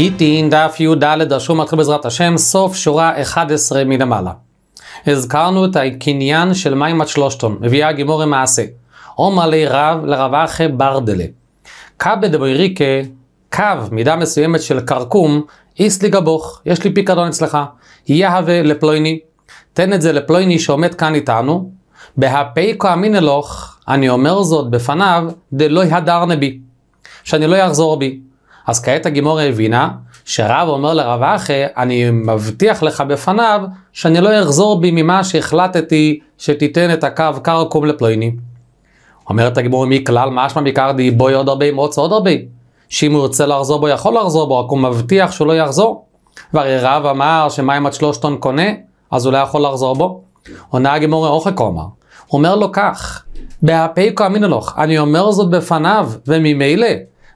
גיטין דף י"ד השור מתחיל בעזרת השם, סוף שורה 11 מלמעלה. הזכרנו את הקניין של מים עד שלושתון, מביאה הגימור מעשה. עומר לי רב לרב אחי ברדלה. קבא דבויריקה, קו מידה מסוימת של קרקום, איס לי גבוך, יש לי פיקדון אצלך, יהווה לפלויני. תן את זה לפלויני שעומד כאן איתנו, בהפיקו אמינלוך, אני אומר זאת בפניו, דלא יהדר נבי, שאני לא יחזור בי. אז כעת הגימורה הבינה שרב אומר לרב אחי, אני מבטיח לך בפניו שאני לא אחזור בי ממה שהחלטתי שתיתן את הקו קרקום לפלויני. אומרת הגימורה מכלל, משמע מקרדי בואי עוד הרבה מוץ עוד הרבה. שאם הוא ירצה לחזור בו יכול לחזור בו, רק הוא מבטיח שהוא לא יחזור. והרי רב אמר שמים עד שלוש טון קונה, אז הוא לא יכול לחזור בו. עונה הגימורה אוכק אמר. הוא אומר לו כך, בהפיקו אמינו לך, אני אומר זאת בפניו, וממילא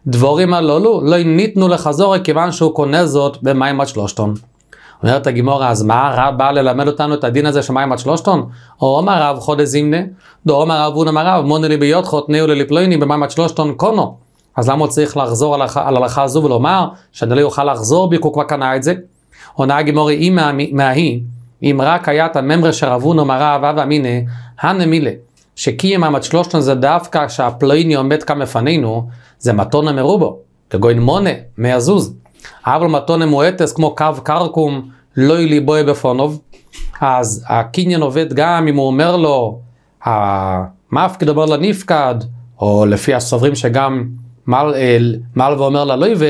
דבורים הללו לא ניתנו לחזור כיוון שהוא קונה זאת במים עד שלושתון. אומרת הגימורה, אז מה הרב בא ללמד אותנו את הדין הזה של מים עד שלושתון? או אומר רב חודש זימנה, דו אומר רב אונם הרב, מונה לי ביותחו תניאו לי לפלויני במים עד שלושתון קונו. אז למה הוא צריך לחזור על ההלכה הזו ולומר שאני לא יוכל לחזור בי כי הוא כבר קנה את זה? עונה הגימורה, אם מההיא, אם רק היה את הממרה שרבון אומר רב אבא אמינא, הנמילה, שקיים שלושתון זה דווקא שהפלויני עומד כאן לפנינו, זה מתונה מרובו, כגון מונה, מהזוז. אבל מתונה מואטס כמו קו קרקום, לא ילי בוי בפונוב. אז הקניין עובד גם אם הוא אומר לו, המפקד אומר לנפקד, או לפי הסוברים שגם מל, מל ואומר ללויבה,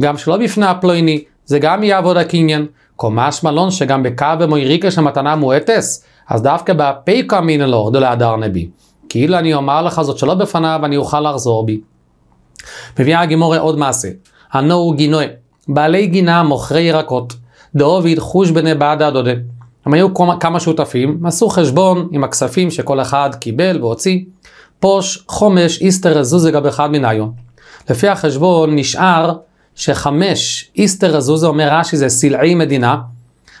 גם שלא בפני הפלויני, זה גם יעבוד הקניין. קומש מלון שגם בקו ומויריקה של מתנה מואטס, אז דווקא בפיקו אמינא לו, דו להדר נבי. כאילו אני אומר לך זאת שלא בפניו אני אוכל לחזור בי. מביאה הגימורה עוד מעשה. הנו הוא גינוי. בעלי גינה מוכרי ירקות. דאוביד חוש בני בעדה הדודה. הם היו כמה שותפים, עשו חשבון עם הכספים שכל אחד קיבל והוציא. פוש, חומש, איסטר רזוזה גם אחד מניו. לפי החשבון נשאר שחמש איסטר רזוזה, אומר רש"י זה סלעי מדינה.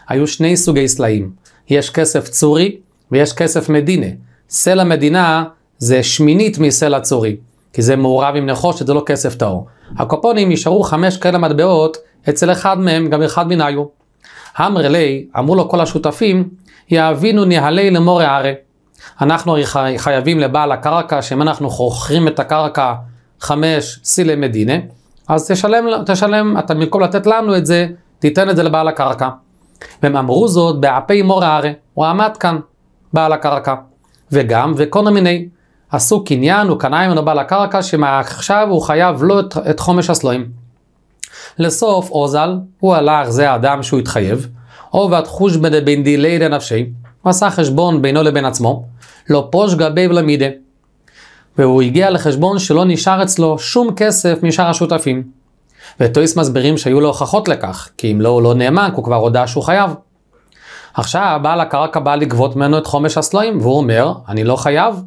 היו שני סוגי סלעים. יש כסף צורי ויש כסף מדינה. סלע מדינה זה שמינית מסלע צורי. כי זה מעורב עם נחושת, זה לא כסף טהור. הקופונים נשארו חמש כאלה מטבעות, אצל אחד מהם גם אחד מניו. המרלי, אמרו לו כל השותפים, יאבינו נהלי למורי ערי. אנחנו חייבים לבעל הקרקע, שאם אנחנו חוכרים את הקרקע חמש סילי מדינה, אז תשלם, תשלם, אתה במקום לתת לנו את זה, תיתן את זה לבעל הקרקע. והם אמרו זאת באפי מורי ערי, הוא עמד כאן, בעל הקרקע. וגם, וכל מיני, עשו קניין, הוא קנה ממנו בעל הקרקע, שמעכשיו הוא חייב לו את, את חומש הסלועים. לסוף אוזל, הוא הלך, זה האדם שהוא התחייב, עובד חושבדה בין דילי לנפשי, הוא עשה חשבון בינו לבין עצמו, לא פוש גבי ולמידה. והוא הגיע לחשבון שלא נשאר אצלו שום כסף משאר השותפים. וטויס מסבירים שהיו לו הוכחות לכך, כי אם לא הוא לא נאמן, הוא כבר הודה שהוא חייב. עכשיו בעל הקרקע בא לגבות ממנו את חומש הסלועים, והוא אומר, אני לא חייב,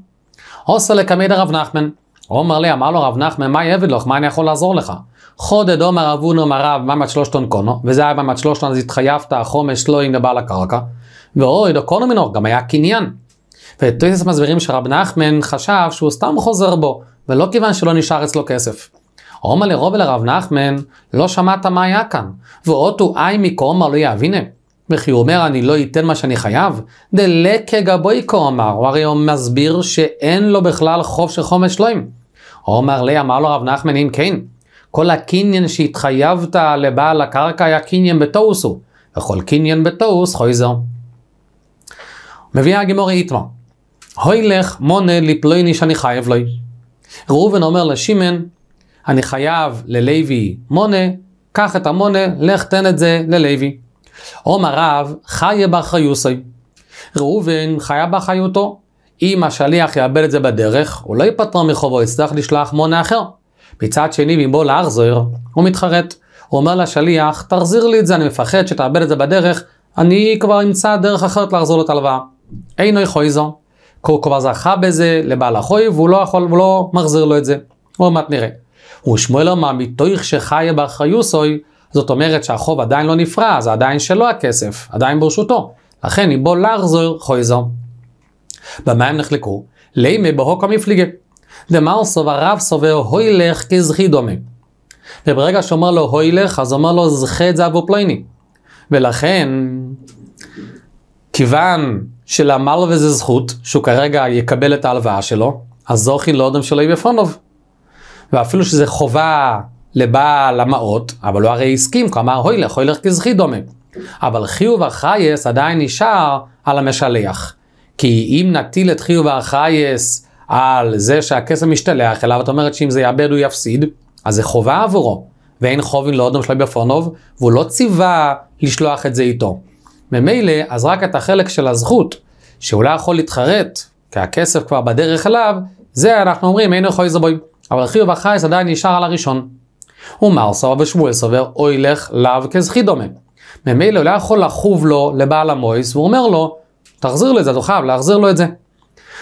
עושה לקמיד הרב נחמן. אומר לי, אמר לו רב נחמן, מה יעבד לך, מה אני יכול לעזור לך? חודד אומר אבונו מרב ממד שלושתון קונו, וזה היה ממד שלושתון, אז התחייבת חומש לא עם לבעל הקרקע. ואוי, דו קונו מינו, גם היה קניין. וטויסס מסבירים שרב נחמן חשב שהוא סתם חוזר בו, ולא כיוון שלא נשאר אצלו כסף. אומר לרוב לרב נחמן, לא שמעת מה היה כאן, ואותו אי מקום לא יאבינה. וכי הוא אומר אני לא אתן מה שאני חייב? דלקה גבוי כה אמר, הוא הרי הוא מסביר שאין לו בכלל חוב של חומש שלוים. אומר לי, אמר לו רב נחמן אם כן, כל הקניין שהתחייבת לבעל הקרקע היה קניין בתוסו, וכל קניין בתוס חויזר. מביאה הגימורי איתמר, הוי לך מונה לפלויני שאני חייב לו. ראובן אומר לשמן, אני חייב ללוי מונה, קח את המונה, לך תן את זה ללוי. עומר רב חיה באחריוסי. ראובן חיה באחריותו. אם השליח יאבד את זה בדרך, הוא לא ייפטר מחובו, יצטרך לשלוח מונה אחר. מצד שני, אם בוא לאחזר, הוא מתחרט. הוא אומר לשליח, תחזיר לי את זה, אני מפחד שתאבד את זה בדרך, אני כבר אמצא דרך אחרת לחזור לו את ההלוואה. אינו יכול כבר זכה בזה לבעל החוי, והוא לא יכול, הוא לא מחזיר לו את זה. עוד מעט נראה. ושמואל אמר, מתוך שחיה באחריוסוי, זאת אומרת שהחוב עדיין לא נפרע, זה עדיין שלו הכסף, עדיין ברשותו. לכן בוא לחזור חויזר. במה הם נחלקו? לימי בהוק המפליגה. דמר סובר רב סובר הוי לך כזכי דומה. וברגע שאומר לו הוילך, אז אומר לו זכה את זה אבו פלויני. ולכן, כיוון שלמלווה זה זכות, שהוא כרגע יקבל את ההלוואה שלו, אז זוכי לאודם שלו בפונוב. ואפילו שזה חובה לבעל המעות, אבל הוא הרי הסכים, כי אמר הוילך, הוילך כזכי דומה. אבל חיוב החייס עדיין נשאר על המשלח. כי אם נטיל את חיוב החייס על זה שהכסף משתלח אליו, את אומרת שאם זה יאבד הוא יפסיד, אז זה חובה עבורו. ואין חובין לאודם שלו בפונוב, והוא לא ציווה לשלוח את זה איתו. ממילא, אז רק את החלק של הזכות, שהוא לא יכול להתחרט, כי הכסף כבר בדרך אליו, זה אנחנו אומרים אין יכול לזבוי. אבל חיוב החייס עדיין נשאר על הראשון. ומר סובר ושמואל סובר, אוי לך לאו כזכי דומה. ממילא הוא לא יכול לחוב לו לבעל המויס, והוא אומר לו, תחזיר לו את זה, אתה חייב להחזיר לו את זה.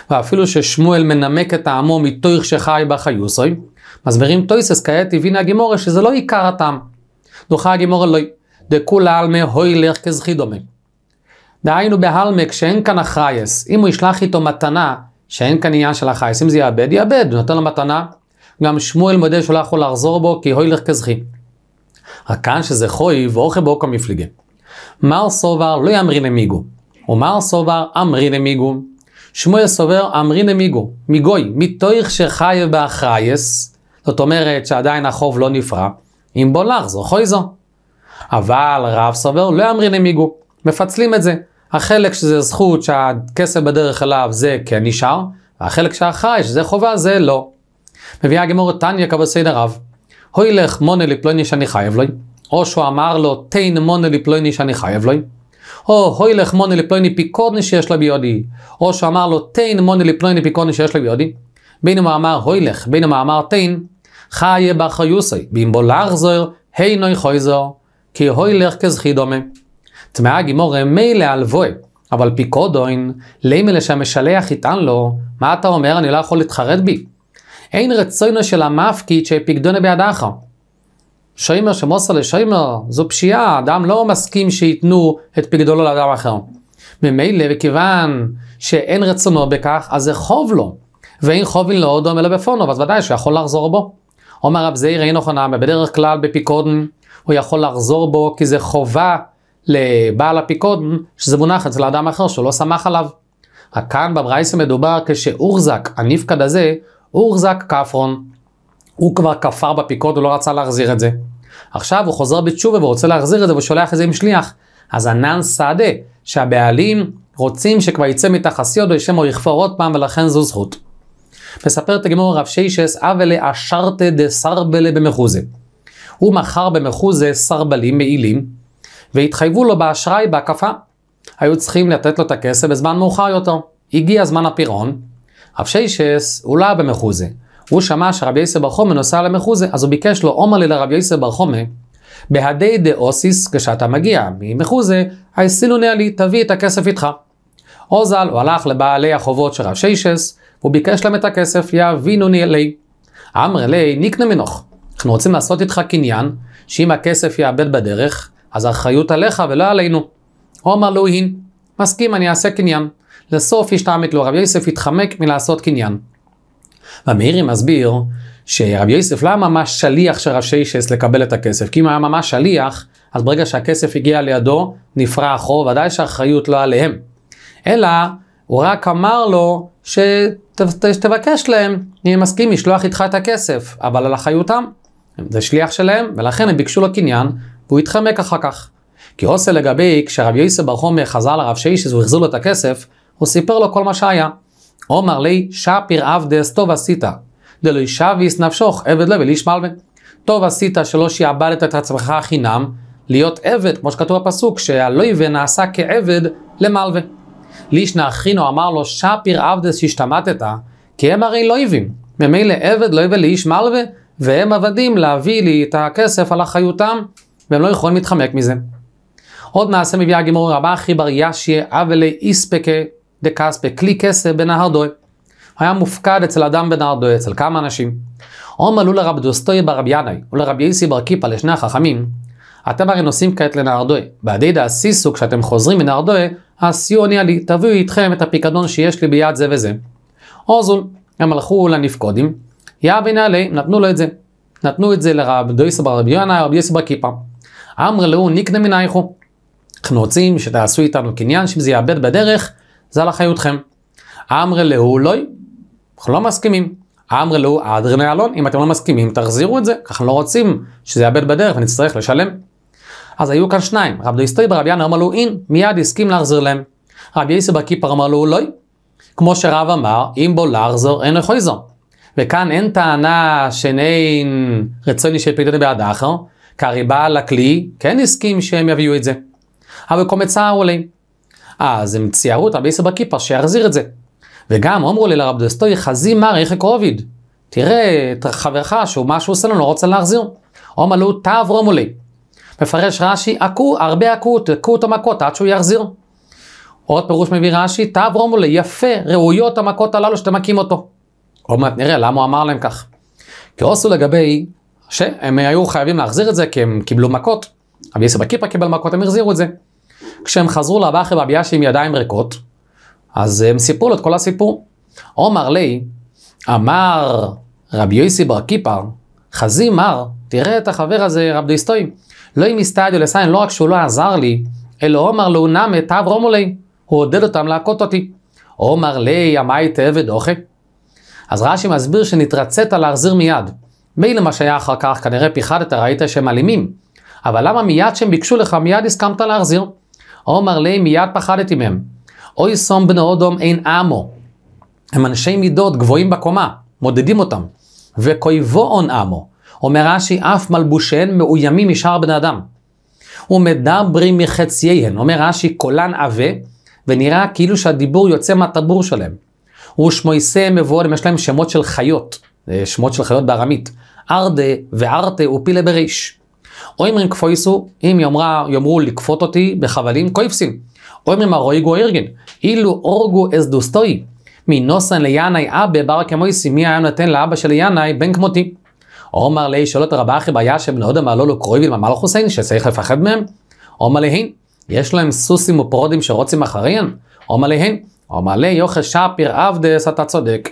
ואפילו ששמואל מנמק את טעמו מתויך שחי בחיוסוי, מסבירים טויסס כעת הבין הגימורה שזה לא עיקר הטעם. דוחה הגימורה לא, דכולה עלמא הוילך כזכי דומה. דהיינו בהלמה כשאין כאן החייס, אם הוא ישלח איתו מתנה שאין כאן עניין של החייס, אם זה יאבד, יאבד, נותן לו מתנה. גם שמואל מודה שהוא לא יכול לחזור בו כי הוילך כזכי. רק כאן שזה חוי ואוכל באוקה מפליגה. מר סובר לא יאמרי נמיגו, ומר סובר אמרי נמיגו. שמואל סובר אמרי נמיגו, מגוי, מתויך שחייב באחרייס, זאת אומרת שעדיין החוב לא נפרע, אם בוא לחזור חוי זו. אבל רב סובר לא אמרי נמיגו, מפצלים את זה. החלק שזה זכות שהכסף בדרך אליו זה כן נשאר, והחלק שהאחראי שזה חובה זה לא. מביאה גמורת תניא כבסדר רב. הוי לך מונה לפלוני שאני חייב לו, או שהוא אמר לו תן מונה לפלוני שאני חייב לו, או הוי לך מונה לפלוני פיקודני שיש לו ביודי, או שהוא אמר לו תן מונה לפלוני פיקודני שיש לו ביודי, בין אם הוא אמר הוי לך, בין אם הוא אמר תן, חיה באחריוסי, ואם בו לחזור, הינו חויזור, כי הוי לך כזכי דומה. טמאה גימור מילא אלבוי, אבל פיקודוין, לימלה שהמשלח יטען לו, מה אתה אומר, אני לא יכול להתחרט בי. אין רצונו של המפקיד שפיקדונה בידך. שיימר שמוסר לשיימר, זו פשיעה, אדם לא מסכים שייתנו את פיקדונו לאדם אחר. ממילא, וכיוון שאין רצונו בכך, אז זה חוב לו. ואין חובין לו דומה אלא בפונו, אז ודאי שהוא יכול לחזור בו. אומר רב זעיר אין נכונה, בדרך כלל בפיקודן הוא יכול לחזור בו כי זה חובה לבעל הפיקודן, שזה מונח אצל האדם האחר לא סמך עליו. רק כאן בברייסה מדובר כשאורזק, הנפקד הזה, אורזק כפרון. הוא כבר כפר בפיקוד, הוא לא רצה להחזיר את זה. עכשיו הוא חוזר בתשובה ורוצה להחזיר את זה ושולח את זה עם שליח. אז ענן סעדה, שהבעלים רוצים שכבר יצא מתחסיודו, שמו יכפור עוד פעם ולכן זו זכות. מספר את הגמור רב שיישס, אבלה אשרתא דסרבלה במחוזה. הוא מכר במחוזה סרבלים מעילים, והתחייבו לו באשראי בהקפה. היו צריכים לתת לו את הכסף בזמן מאוחר יותר. הגיע זמן הפירעון, רב שיישס הוא לא היה במחוזה. הוא שמע שרבי יוסף בר חומה נוסע למחוזה, אז הוא ביקש לו, אומר לי לרבי יוסף בר חומה, בהדי דאוסיס, כשאתה מגיע ממחוזה, היסילוני לי, תביא את הכסף איתך. אוזל, הוא הלך לבעלי החובות של רב שיישס, והוא ביקש להם את הכסף, יבינוני לי. אמר לי, נקנה מנוך. אנחנו רוצים לעשות איתך קניין, שאם הכסף יאבד בדרך, אז האחריות עליך ולא עלינו. הוא אמר לו, הין, מסכים, אני אעשה קניין. לסוף השתעמת לו, רבי יוסף התחמק מלעשות קניין. והמאירי מסביר שרבי יוסף לא היה ממש שליח של רב שיישס לקבל את הכסף, כי אם היה ממש שליח, אז ברגע שהכסף הגיע לידו, נפרע החור, ודאי שהאחריות לא עליהם. אלא, הוא רק אמר לו שתבקש להם, אני מסכים לשלוח איתך את הכסף, אבל על אחריותם. זה שליח שלהם, ולכן הם ביקשו לו קניין, והוא התחמק אחר כך. כי עושה לגבי, כשרבי יוסף בר חומר חזר לרב שיישס והוא החזיר לו את הכסף, הוא סיפר לו כל מה שהיה. אומר לי, שפיר עבדס טוב עשית, דלוי שביס נפשוך, עבד לוי ליש מלווה. טוב עשית שלא שיעבדת את עצמך חינם, להיות עבד, כמו שכתוב בפסוק, שהלויבה נעשה כעבד למלווה. לישנא אחינו אמר לו, שפיר עבדס שהשתמטת, כי הם הרי לויבים. ממילא עבד לויבה לאיש מלווה, והם עבדים להביא לי את הכסף על אחריותם, והם לא יכולים להתחמק מזה. עוד מעשה מביא הגימור רבה אחי בר ישיה אבלי איספקה דקספה, כלי כסף בנהר דוי. היה מופקד אצל אדם בנהר דוי, אצל כמה אנשים. עומר לו לרב דוסטוי בר רבי ינאי ולרבי יסי בר קיפא לשני החכמים, אתם הרי נוסעים כעת לנהר דוי. בעדי דאסיסו כשאתם חוזרים מנהר דוי, הסיוע עונה לי, תביאו איתכם את הפיקדון שיש לי ביד זה וזה. אוזול, הם הלכו לנפקודים, יאבי נעלי, נתנו לו את זה. נתנו את זה לרב דויסא בר רבי יונה, רבי יוסי בר קיפא. אמר לו נקנה מנייכו. אנחנו רוצים שתעשו איתנו קניין, שאם זה יאבד בדרך, זה על אחריותכם. אמר לו לא, אנחנו לא מסכימים. אמר לו אדרנה אלון, אם אתם לא מסכימים תחזירו את זה, ככה לא רוצים שזה יאבד בדרך ונצטרך לשלם. אז היו כאן שניים, רב דויסטוי ברבי ינא אמר לו אין, מיד הסכים להחזיר להם. רבי יוסי בר קיפר אמר לו לא, כמו שרב אמר, אם בו להחזור אין יכול לחזור. וכאן אין טענה שאין רצוני פליטות בעד האחר, כי הרי בעל הכלי כן הסכים שהם יביאו את זה. אבל קומצה עולה. אז הם ציירו את רבי יוסי בר קיפר שיחזיר את זה. וגם אמרו לי לרב דוסטוי חזי מר איך קרוביד. תראה את חברך שהוא מה שהוא עושה לנו לא רוצה להחזיר. אומר לו תעברו לי. מפרש רש"י, עקו, הרבה עקו, תקעו את המכות עד שהוא יחזיר. עוד פירוש מביא רש"י, תעברו לי, יפה, ראויות המכות הללו שאתם מכים אותו. עוד מעט נראה למה הוא אמר להם כך. כי עשו לגבי שהם היו חייבים להחזיר את זה כי הם קיבלו מכות. רבי יוסי בקיפא קיבל מכות, הם החזירו את זה. כשהם חזרו לבחר בביאשי עם ידיים ריקות, אז הם סיפרו לו את כל הסיפור. עומר לי, אמר רבי יוסי בר קיפר, חזי מר, תראה את החבר הזה, רב דיסטוי. לא אם הסתעדיו לסיין, לא רק שהוא לא עזר לי, אלא עומר לו נמי תב רומו לי, הוא עודד אותם להכות אותי. עומר לי, עמי עבד אוכל. אז רש"י מסביר שנתרצית להחזיר מיד. מילא מה שהיה אחר כך, כנראה פיחדת, ראית שהם אלימים. אבל למה מיד שהם ביקשו לך, מיד הסכמת להחזיר? עומר לי, מיד פחדתי מהם. אוי סום בני אודום אין עמו. הם אנשי מידות גבוהים בקומה, מודדים אותם. וכויבואון עמו. אומר רש"י, אף מלבושיהן מאוימים משאר בני אדם. ומדברים מחצייהן, אומר רש"י, קולן עבה, ונראה כאילו שהדיבור יוצא מהטבור שלהם. ושמויסה מבוהלים, יש להם שמות של חיות, שמות של חיות בארמית. ארדה וארתה ופילה בריש. או אם הם כפויסו, אם יאמרה, יאמרו לכפות אותי בחבלים, כויפסים. אומרים הרויגו ארגן, אילו אורגו אס דוסטוי, מנוסן לינאי אבא בר כמויסי, מי היה נותן לאבא של ינאי בן כמותי. אומר לי שאלות רבה אחי בעיה שבני אדם עלו לו קרויבים המלכוסין שצריך לפחד מהם? אומר להן, יש להם סוסים ופרודים שרוצים אחריהם? אומר להן, אומר לי יוכל שפיר עבדס אתה צודק.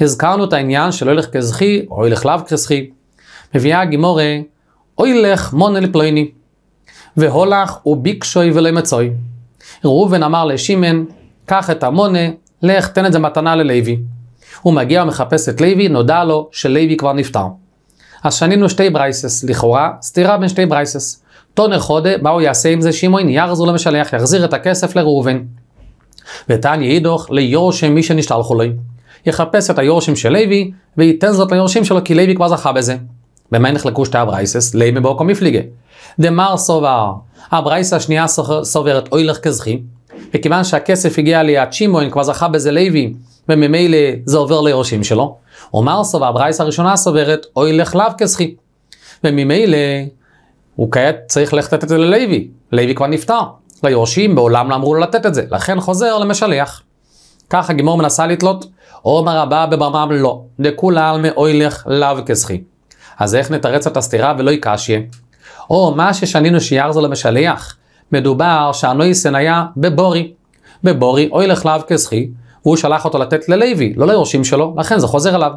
הזכרנו את העניין של הולך כזכי או הולך לאו כזכי. מביאה גימורה, הולך מנה לפלוני. והלך וביקשו ולא מצאו. ראובן אמר לשמעון, קח את המנה, לך תן את זה מתנה ללוי. הוא מגיע ומחפש את לוי, נודע לו שלוי כבר נפטר. אז שנינו שתי ברייתות, לכאורה סתירה בין שתי ברייתות. תני חדא, מה הוא יעשה עם זה? שמעון יחזור למשלח, יחזיר את הכסף לראובן. ותניא אידך ליורשי מי שנשתלחו לו. יחפש את היורשים של לוי, וייתן זאת ליורשים שלו, כי לוי כבר זכה בזה. במה נחלקו שתי הברייסס? לוי באוקו מפליגה. דמר סובר, הברייסה השנייה סוברת אוילך כזכי, וכיוון שהכסף הגיע ליד שמעון, כבר זכה בזה לוי, וממילא זה עובר ליורשים שלו. אומר סובר, הברייסה הראשונה סוברת אוילך לאו כזכי, וממילא הוא כעת צריך ללכת לתת את זה ללוי, לוי כבר נפטר. ליורשים בעולם לא אמרו לו לתת את זה, לכן חוזר למשלח. ככה גימור מנסה לתלות, עומר הבא בברמם לא, דכולל מאוילך לאו כזכי. אז איך נתרץ את הסתירה ולא יקשיה? או מה ששנינו שיחזור למשלח, מדובר שהנויסן היה בבורי. בבורי אוי לחלב כסחי, והוא שלח אותו לתת ללוי, לא ליורשים שלו, לכן זה חוזר אליו.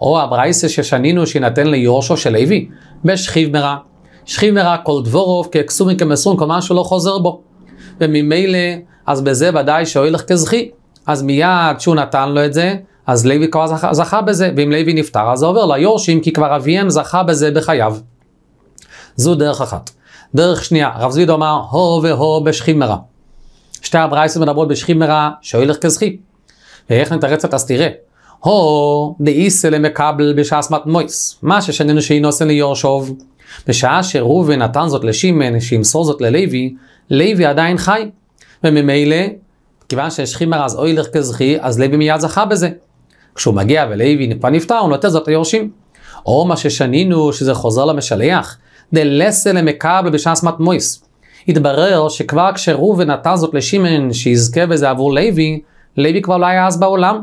או הברייסה ששנינו שיינתן ליורשו של לוי, בשכיב מרע. שכיב מרע כל דבורוב כאקסומי כמסרון, כל מה שלא חוזר בו. וממילא, אז בזה ודאי שאוי לך כזכי. אז מיד שהוא נתן לו את זה, אז לוי כבר זכה, זכה בזה, ואם לוי נפטר אז זה עובר ליורשים, כי כבר אביהם זכה בזה בחייו. זו דרך אחת. דרך שנייה, רב זבידו אמר, הו והו בשכימרה. שתי הברייסות מדברות בשכימרה, שהולך כזכי. ואיך נתרץ את הסתירה? הו דאיסה למקבל בשעס מויס. מה ששנינו שהיא נוסן ליורשוב. בשעה שראובן נתן זאת לשימן, שימסור זאת ללוי, לוי עדיין חי. וממילא, כיוון ששכימרה אז אוילך כזכי, אז לוי מיד זכה בזה. כשהוא מגיע ולוי נפטר, הוא נותן זאת ליורשים. או מה ששנינו, שזה חוזר למשלח, דלסה למקבל בשעס מויס. התברר שכבר כשראובן נתן זאת לשמן שיזכה בזה עבור לוי, לוי כבר לא היה אז בעולם.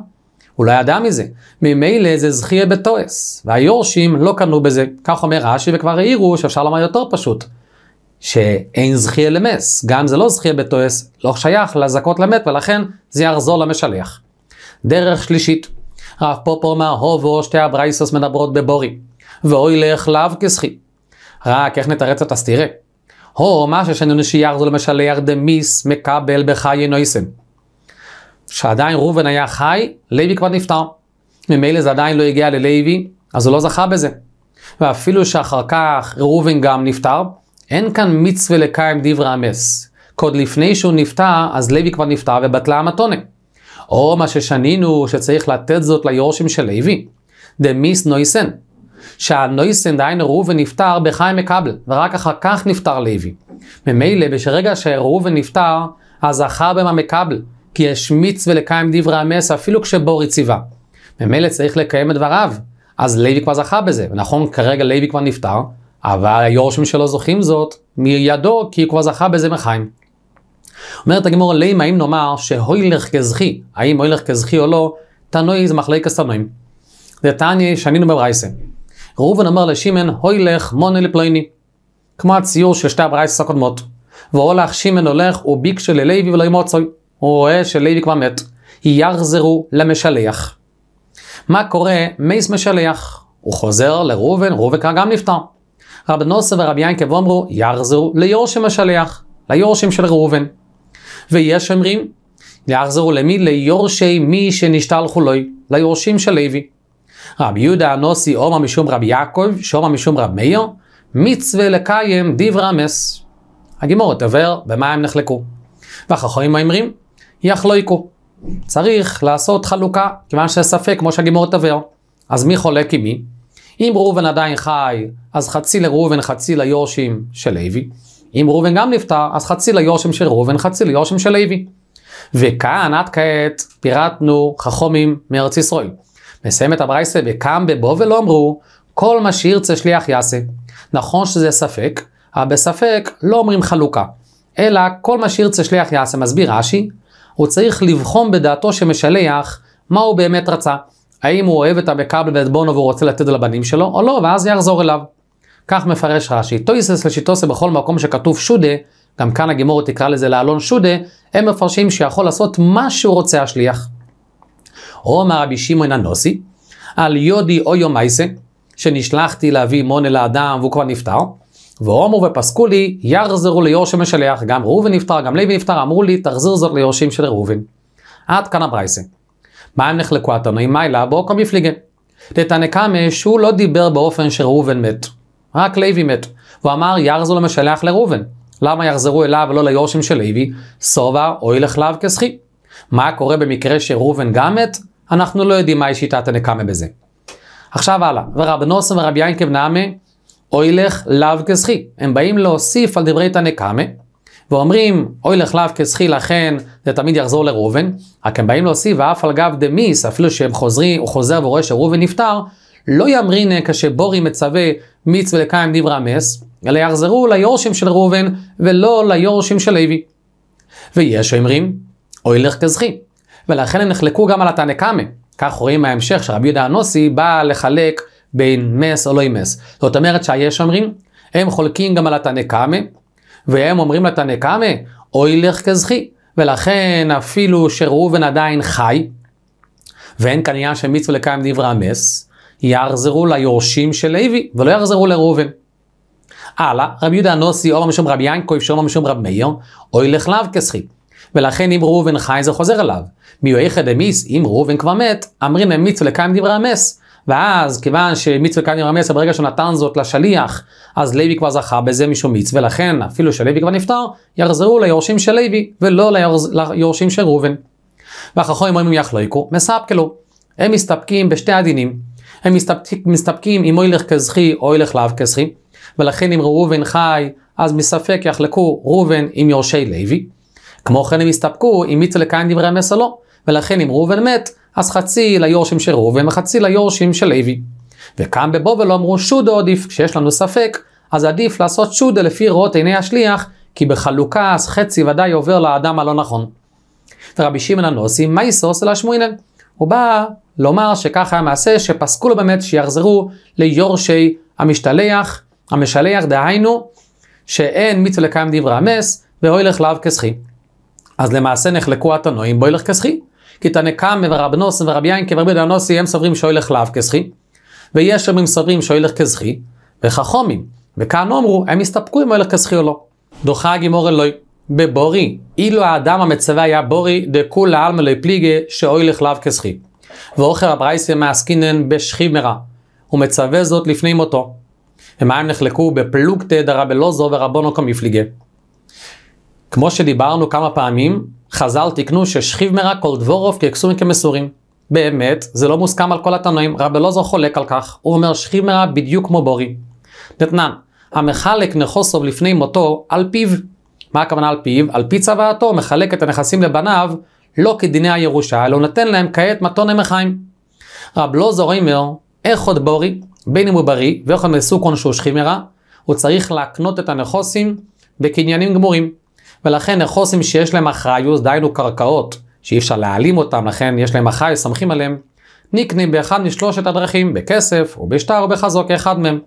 הוא לא ידע מזה. ממילא זה זכייה בתועס, והיורשים לא קנו בזה. כך אומר רש"י וכבר העירו שאפשר לומר יותר פשוט. שאין זכייה למס, גם זה לא זכייה בתועס, לא שייך לזכות למת ולכן זה יחזור למשלח. דרך שלישית, רב פופו אומר הובו שתי הברייסוס מדברות בבורי. ואוי לך לאו כסחי. רק איך נתרץ את הסתירה? הו, מה ששנינו שיחזו למשלח דמיס מקבל בחיי נויסן. שעדיין ראובן היה חי, לוי כבר נפטר. ממילא זה עדיין לא הגיע ללוי, אז הוא לא זכה בזה. ואפילו שאחר כך ראובן גם נפטר, אין כאן מצווה לקיים דברי המס. עוד לפני שהוא נפטר, אז לוי כבר נפטר ובטלה המתונה. או מה ששנינו, שצריך לתת זאת ליורשים של לוי. דמיס נויסן. שהנויסן, דהיינו ראובן נפטר בחיים מקבל, ורק אחר כך נפטר לוי. ממילא, בשרגע שראובן נפטר, אז זכה במה מקבל, כי יש מצווה לקיים דברי המס אפילו כשבורי ציווה. ממילא צריך לקיים את דבריו, אז לוי כבר זכה בזה. נכון, כרגע לוי כבר נפטר, אבל היורשים שלו זוכים זאת מידו, כי הוא כבר זכה בזה מחיים. אומרת הגמור לימה, אם נאמר שהוילך כזכי, האם הוילך כזכי או לא, תנוי זה מחלקת תנועים. זה תניא שנינו בברייסה. ראובן אומר לשמן, הוילך מונה לפלויני. כמו הציור של שתי הברייסס הקודמות. והולך שמן הולך וביקשו ללוי ולא ימוצוי. הוא רואה שלוי כבר מת. יחזרו למשלח. מה קורה? מייס משלח. הוא חוזר לראובן, ראובן כבר גם נפטר. רבי נוסף ורבי ינקב אמרו, יחזרו ליורשים משלח, ליורשים של ראובן. ויש אומרים, יחזרו למי? ליורשי מי שנשתלחו לוי, ליורשים של לוי. רבי יהודה הנוסי אומר משום רבי יעקב, שאומר משום רבי מאיר, מצווה לקיים דברי אמס. הגימורת עובר, במה הם נחלקו. והחכמים אומרים, יחלויקו. צריך לעשות חלוקה, כיוון שספק, כמו שהגימורת עובר. אז מי חולק עם מי? אם ראובן עדיין חי, אז חצי לראובן, חצי ליורשים של לוי. אם ראובן גם נפטר, אז חצי ליורשים של ראובן, חצי ליורשים של לוי. וכאן עד כעת פירטנו חכומים מארץ ישראל. מסיים את הברייסה וקם בבוא ולא אמרו, כל מה שירצה שליח יעשה. נכון שזה ספק, אבל בספק לא אומרים חלוקה. אלא כל מה שירצה שליח יעשה, מסביר רש"י, הוא צריך לבחון בדעתו שמשלח מה הוא באמת רצה. האם הוא אוהב את המקבל ואת בונו והוא רוצה לתת לבנים שלו, או לא, ואז יחזור אליו. כך מפרש רש"י. טויסס לשיטוסה בכל מקום שכתוב שודה, גם כאן הגימורת תקרא לזה לאלון שודה, הם מפרשים שיכול לעשות מה שהוא רוצה השליח. או אמר רבי שמעון הנוסי, על יודי או יומייסה, שנשלחתי להביא מונה לאדם והוא כבר נפטר, ואומרו ופסקו לי, יחזרו ליורשם משלח, גם ראובן נפטר, גם לוי נפטר, אמרו לי, תחזיר זאת ליורשים של ראובן. עד כאן הברייסה. מה הם נחלקו התנועים מיילה? יפליגן. תתנא קמא שהוא לא דיבר באופן שראובן מת, רק לוי מת. הוא אמר יחזו למשלח לראובן. למה יחזרו אליו ולא ליורשים של לוי? סובה או ילך לאו כסחי. מה קורה במקרה שראובן גם מת? אנחנו לא יודעים מהי שיטת הנקמה בזה. עכשיו הלאה, ורב נוסם ורבי ינקב נעמה, אוי לך לאו כסחי. הם באים להוסיף על דברי תנקמה, ואומרים, אוי לך לאו כסחי, לכן זה תמיד יחזור לראובן, רק הם באים להוסיף, ואף על גב דמיס, אפילו שהם חוזרים, הוא חוזר ורואה שראובן נפטר, לא יאמרינא כשבורי מצווה מצווה לקיים דברי המס, אלא יחזרו ליורשים של ראובן, ולא ליורשים של לוי. ויש אומרים, אוי לך כזכי. ולכן הם נחלקו גם על התנא קמא. כך רואים מההמשך שרבי יהודה הנוסי בא לחלק בין מס או לא מס. זאת אומרת שהיש אומרים, הם חולקים גם על התנא קמא, והם אומרים לתנא קמא, אוי לך כזכי. ולכן אפילו שראובן עדיין חי, ואין כאן עניין של מצווה לקיים דברי המס, יחזרו ליורשים של לוי, ולא יחזרו לראובן. הלאה, רבי יהודה הנוסי, אומר משום רבי ינקו, שאומר משום רבי מאיר, אוי לאו כסחי. ולכן אם ראובן חי זה חוזר אליו. מיועיכא דמיס, אם ראובן כבר מת, אמרים להם מצווה לקיים דברי המס. ואז כיוון שמצווה לקיים דברי המס, ברגע שהוא נתן זאת לשליח, אז לוי כבר זכה בזה משום מצווה, ולכן אפילו שלוי כבר נפטר, יחזרו ליורשים של לוי, ולא ליורשים של ראובן. והחכמים אומרים יחלוקו, מספקלו. הם מסתפקים בשתי הדינים. הם מסתפק, מסתפקים אם אוי לך כזכי או אוי לך לאו כזכי, ולכן אם ראובן חי, אז מספק יחלקו ראובן עם יורשי לוי. כמו כן הם הסתפקו אם מצווה לקיים דברי המס או לא, ולכן אם ראובן מת, אז חצי ליורשים של ראובן וחצי ליורשים של לוי. וכאן בבובל אמרו שודו עדיף, כשיש לנו ספק, אז עדיף לעשות שודה לפי ראות עיני השליח, כי בחלוקה אז חצי ודאי עובר לאדם הלא נכון. ורבי שמעון הנוסי, מה יסוס אלא שמואלן? הוא בא לומר שככה היה מעשה שפסקו לו באמת שיחזרו ליורשי המשתלח, המשלח דהיינו שאין מצווה לקיים דברי המס ואוי לך לאו כסחי. אז למעשה נחלקו התנועים בו ילך כסחי. כי תנא קמא ורב נוסן ורבי ינקה ורבי דנוסי הם סוברים שאוי לך לאו כסחי. ויש אומרים סוברים שהולך כזכי, וחכומים, וכאן אמרו, הם הסתפקו אם הולך כזכי או לא. דוחה הגימור אלוהי, בבורי, אילו האדם המצווה היה בורי, דכולה עלמא לא פליגה, שאוילך לאו כזכי. ואוכר הברייסה מעסקינן בשכיב מרע, ומצווה זאת לפני מותו. ומה הם נחלקו בפלוגתא דרבלוזו ורבונו כמפליגה. כמו שדיברנו כמה פעמים, חז"ל תיקנו ששכיב מרע כל דבורוב ככסומים כמסורים. באמת, זה לא מוסכם על כל התנועים, רב אלעזר חולק על כך, הוא אומר שכיב מרע בדיוק כמו בורי. נתנן, המחלק נכוסוב לפני מותו על פיו. מה הכוונה על פיו? על פי צוואתו מחלק את הנכסים לבניו לא כדיני הירושה, אלא נותן להם כעת מתון ימי רב לוזר אומר, איך עוד בורי, בין אם הוא בריא, ואיך עוד מסוכון שהוא שכימרה, הוא צריך להקנות את הנכוסים בקניינים גמורים. ולכן נכוסים שיש להם אחריות, דהיינו קרקעות, שאי אפשר להעלים אותם, לכן יש להם אחריות, סמכים עליהם, נקנים באחד משלושת הדרכים, בכסף, או בשטר, או בחזוק, אחד מהם.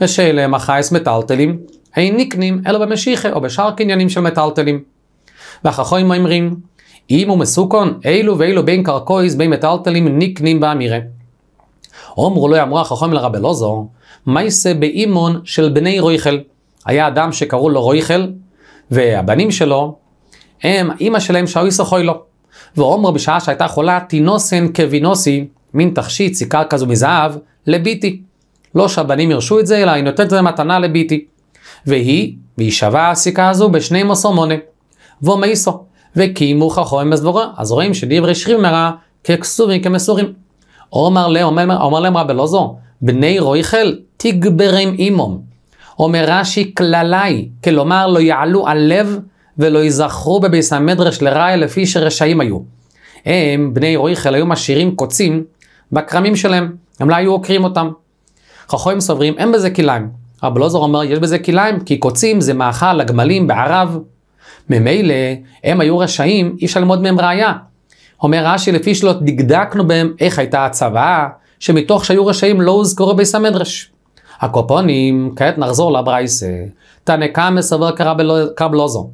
ושאלה הם אחריות מטלטלים, אין נקנים אלא במשיחה, או בשאר קניינים של מטלטלים. והחכוים אומרים, אם הוא מסוכון, אילו ואילו בין קרקויס בין מטלטלים נקנים באמירה. אומרו לא אמרו החכם לרבי אלעזר, מה יעשה באימון של בני רויכל? היה אדם שקראו לו רויכל, והבנים שלו, הם, אימא שלהם שאוי סוחוי לו. ואומרו בשעה שהייתה חולה, תינוסן כבינוסי, מין תכשיט, סיכר כזו מזהב, לביתי. לא שהבנים ירשו את זה, אלא היא נותנת את זה מתנה לביתי. והיא, שווה הסיכה הזו בשני מסור מונה. ומייסו. וקיימו חכמים בסבורה, אז רואים שדברי שרים מרע ככסובים כמסורים. אומר להם, אומר להם רבי אלעזר, בני רויכל תגברם אימום. אומר רש"י כללי, כלומר לא יעלו על לב ולא ייזכרו בביס המדרש לרעי לפי שרשעים היו. הם, בני רויכל, היו משאירים קוצים בכרמים שלהם, הם לא היו עוקרים אותם. חכמים סוברים, אין בזה כליים. רבי אלעזר אומר, יש בזה כליים, כי קוצים זה מאכל לגמלים בערב, ממילא הם היו רשעים, אי אפשר ללמוד מהם ראייה. אומר רש"י, לפי שלא דקדקנו בהם איך הייתה הצוואה, שמתוך שהיו רשעים לא הוזכרו ביס המדרש. הקופונים, כעת נחזור לברייסה. תנא קמא סבר קרבלוזו,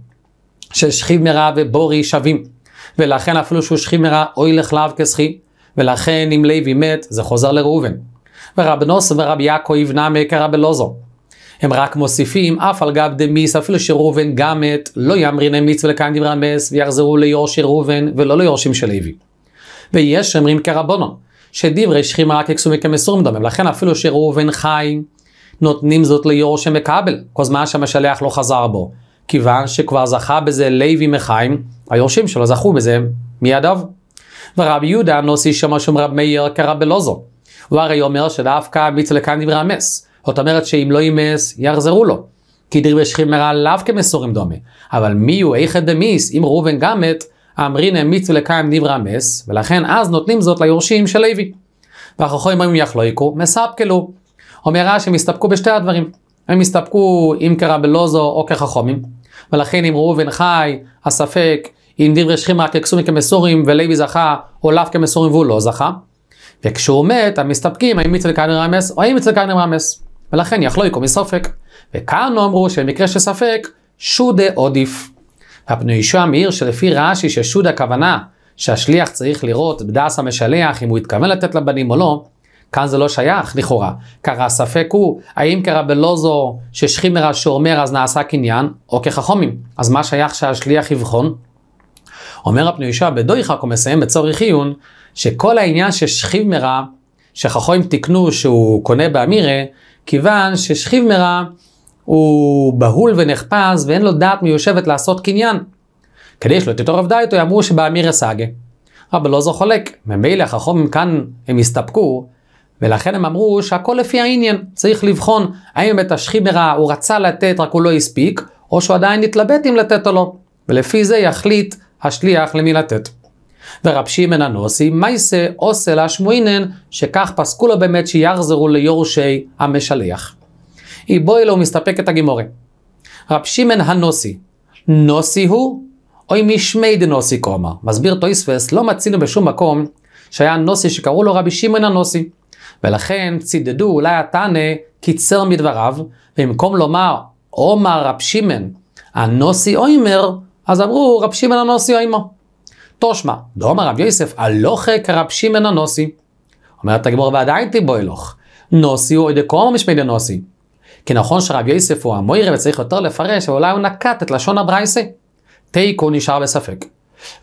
ששכיב מרע ובורי שווים, ולכן אפילו שהוא שכיב מרע אוי לכלב כסחי, ולכן אם לוי מת זה חוזר לראובן. ורב נוס ורב יעקב נמי קרבלוזו. הם רק מוסיפים אף על גב דמיס אפילו שראובן גם מת לא ימרין מצווה לקיים דברי המס ויחזרו ליורשי ראובן ולא ליורשים של לוי. ויש אומרים כרבונו שדברי שכימה רק יקסו מכמסורים דומם לכן אפילו שראובן חי נותנים זאת ליורשי מקבל כל זמן שהמשלח לא חזר בו כיוון שכבר זכה בזה לוי מחיים היורשים שלו זכו בזה מידיו. ורבי יהודה נוסי שמה שום רב מאיר כרב אלעזר הוא הרי אומר שדווקא לקיים דברי המס זאת אומרת שאם לא יימס, יחזרו לו. כי דרבי שכימרה לאו כמסורים דומה. אבל מי הוא איכא דמיס, אם ראובן גם מת, אמרינא מצווה לקיים דברי המס, ולכן אז נותנים זאת ליורשים של לוי. והחכמים אומרים יחלויקו, מספקלו. אומר רש"י, הם הסתפקו בשתי הדברים. הם הסתפקו אם קרא בלוזו או כחכמים, ולכן אם ראובן חי, הספק אם דברי שכימרה כקסומים כמסורים ולוי זכה, או לאו כמסורים והוא לא זכה. וכשהוא מת, הם מסתפקים האם לקיים דברי המס או האם לקיים דברי המס. ולכן יכלו יקום מסופק. וכאן אמרו שבמקרה של ספק, שודה עודיף. הפנו ישוע מאיר שלפי רש"י ששודה הכוונה שהשליח צריך לראות בדס המשלח אם הוא התכוון לתת לבנים או לא, כאן זה לא שייך לכאורה. קרה הספק הוא, האם קרה בלוזו ששכימר שאומר אז נעשה קניין, או כחכומים. אז מה שייך שהשליח יבחון? אומר הפנו ישוע בדויחק הוא מסיים בצורך עיון, שכל העניין ששכיב מרע, שחכוים תיקנו שהוא קונה באמירה, כיוון ששכיב מרע הוא בהול ונחפז ואין לו דעת מיושבת לעשות קניין. כדי שלא תתעורב דייתו אמרו שבאמירה סאגה. אבל לא זו חולק, ממילא החכמים כאן הם הסתפקו, ולכן הם אמרו שהכל לפי העניין, צריך לבחון האם את השכימרה הוא רצה לתת רק הוא לא הספיק, או שהוא עדיין התלבט אם לתת או לא, ולפי זה יחליט השליח למי לתת. ורב שמעון הנוסי, מייסה עושה להשמועינן, שכך פסקו לו באמת שיחזרו ליורשי המשלח. בואי לו מסתפק את הגימורי. רב שמעון הנוסי, נוסי הוא, או אם משמי דנוסי קומר. מסביר טויספס, לא מצינו בשום מקום שהיה נוסי שקראו לו רבי שמעון הנוסי. ולכן צידדו, אולי התנא קיצר מדבריו, ובמקום לומר עומר רב שמעון הנוסי אוימר, אז אמרו רב שמעון הנוסי אוימו. תושמע, דאמר רב יוסף, הלוכה כרב שמעון הנוסי. אומרת הגמור ועדיין תיבו הלוך. נוסי הוא דקומו משמי דנוסי. כי נכון שרב יוסף הוא המוירה וצריך יותר לפרש, אבל אולי הוא נקט את לשון הברייסה. תיקו נשאר בספק.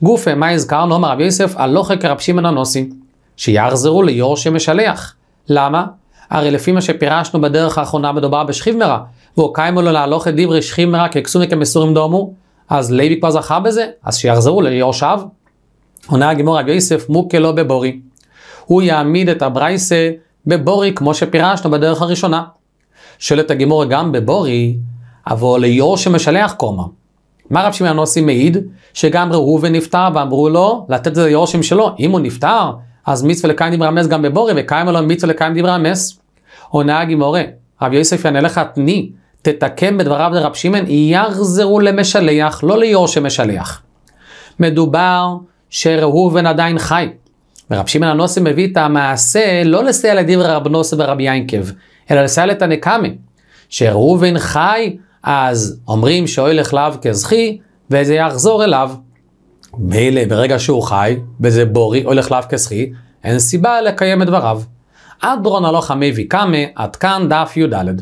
גופה, מה הזכרנו? אומר רב יוסף, הלוכה כרב שמעון הנוסי, שיחזרו ליור שמשלח. למה? הרי לפי מה שפירשנו בדרך האחרונה מדובר בשכיב והוא קיימו לו להלוך את דברי שכיב מרע כקסומי כמסורים דומו, אז לוי כבר זכה בזה, אז שיחזרו ליור שב. עונה הגימור רב יוסף מוכה לו בבורי. הוא יעמיד את הברייסה בבורי כמו שפירשנו בדרך הראשונה. שואלת הגימור גם בבורי, אבל ליור שמשלח קומה. מה רב שמעון הנוסי מעיד? שגם ראובן נפטר ואמרו לו לתת את זה ליורשים שלו. אם הוא נפטר, אז מצווה לקיים דברי המס גם בבורי, וקיים לו מצווה לקיים דברי המס. עונה הגימורה, רב יוסף יענה לך תני, תתקן בדבריו לרב שמעון, יחזרו למשלח, לא ליור שמשלח. מדובר שראובן עדיין חי. ורב שמעון הנוסי מביא את המעשה לא לסייע לדברי רב נוסי ורבי ינקב, אלא לסייע לתנקמה. שראובן חי, אז אומרים שאוילך לאו כזכי, וזה יחזור אליו. מילא ברגע שהוא חי, וזה בורי, הולך לאו כזכי, אין סיבה לקיים את דבריו. עד דרון הלוך המביא קמא, עד כאן דף י"ד.